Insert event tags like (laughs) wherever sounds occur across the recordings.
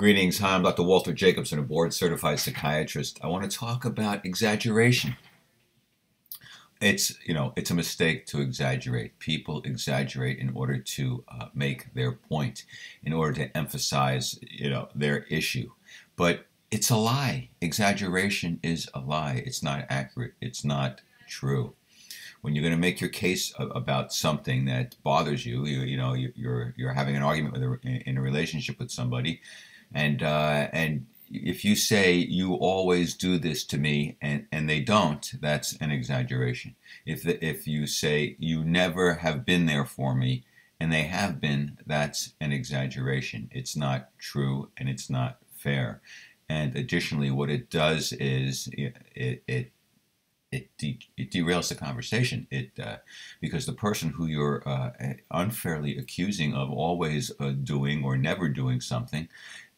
Greetings. Hi, I'm Dr. Walter Jacobson, a board certified psychiatrist. I want to talk about exaggeration. It's, you know, it's a mistake to exaggerate. People exaggerate in order to uh, make their point, in order to emphasize, you know, their issue. But it's a lie. Exaggeration is a lie. It's not accurate. It's not true when you're going to make your case about something that bothers you, you, you know, you're you're having an argument with a, in a relationship with somebody, and uh, and if you say you always do this to me and, and they don't, that's an exaggeration. If the, if you say you never have been there for me and they have been, that's an exaggeration. It's not true and it's not fair. And additionally, what it does is it, it, it it, de- it derails the conversation. It uh, because the person who you're uh, unfairly accusing of always uh, doing or never doing something,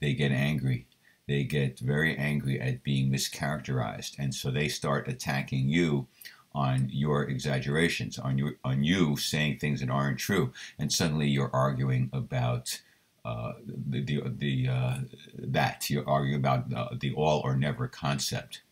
they get angry. They get very angry at being mischaracterized, and so they start attacking you on your exaggerations, on you on you saying things that aren't true, and suddenly you're arguing about. Uh, the the, the uh, that you're arguing about the all or never concept,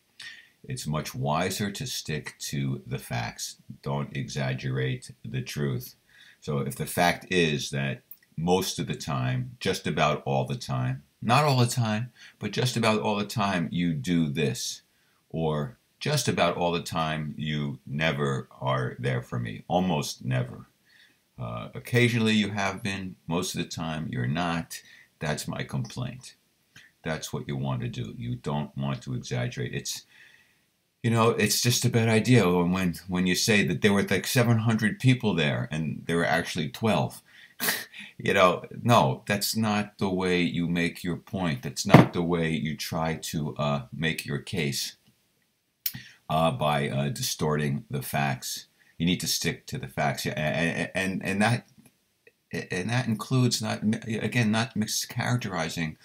it's much wiser to stick to the facts. Don't exaggerate the truth. So, if the fact is that most of the time, just about all the time, not all the time, but just about all the time, you do this, or just about all the time, you never are there for me, almost never. Uh, occasionally you have been, most of the time you're not. That's my complaint. That's what you want to do. You don't want to exaggerate. It's you know, it's just a bad idea when when you say that there were like 700 people there and there were actually 12. (laughs) you know, no, that's not the way you make your point. That's not the way you try to uh, make your case uh, by uh, distorting the facts. You need to stick to the facts, and and, and that and that includes not again not mischaracterizing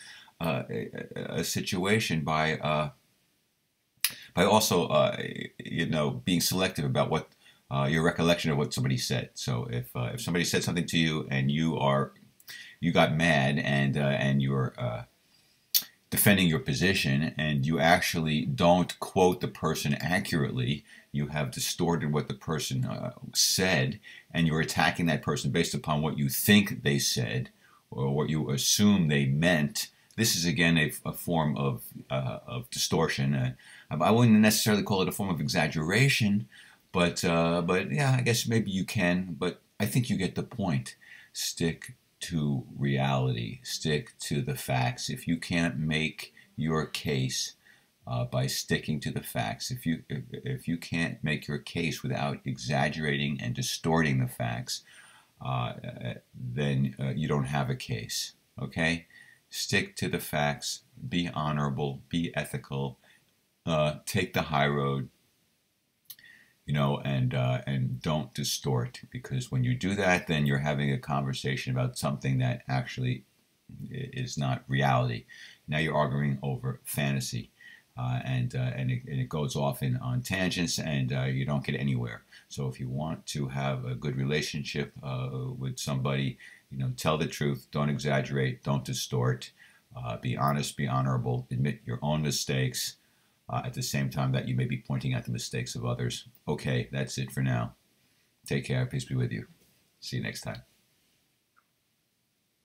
uh, a, a, situation by uh, by also uh, you know being selective about what uh, your recollection of what somebody said. So if uh, if somebody said something to you and you are you got mad and uh, and you're uh, defending your position and you actually don't quote the person accurately, you have distorted what the person uh, said and you're attacking that person based upon what you think they said or what you assume they meant this is again a, a form of, uh, of distortion. Uh, I wouldn't necessarily call it a form of exaggeration, but uh, but yeah, I guess maybe you can. But I think you get the point. Stick to reality. Stick to the facts. If you can't make your case uh, by sticking to the facts, if you if, if, you can't make your case without exaggerating and distorting the facts, uh, then uh, you don't have a case. Okay stick to the facts, be honorable, be ethical, uh, take the high road, you know, and uh, and don't distort because when you do that, then you're having a conversation about something that actually is not reality. Now you're arguing over fantasy. Uh, and uh, and it, and, it, goes off in on tangents, and uh, you don't get anywhere. So if you want to have a good relationship uh, with somebody, you know, tell the truth, don't exaggerate, don't distort, uh, be honest, be honorable, admit your own mistakes. Uh, at the same time that you may be pointing out the mistakes of others. Okay, that's it for now. Take care. Peace be with you. See you next time.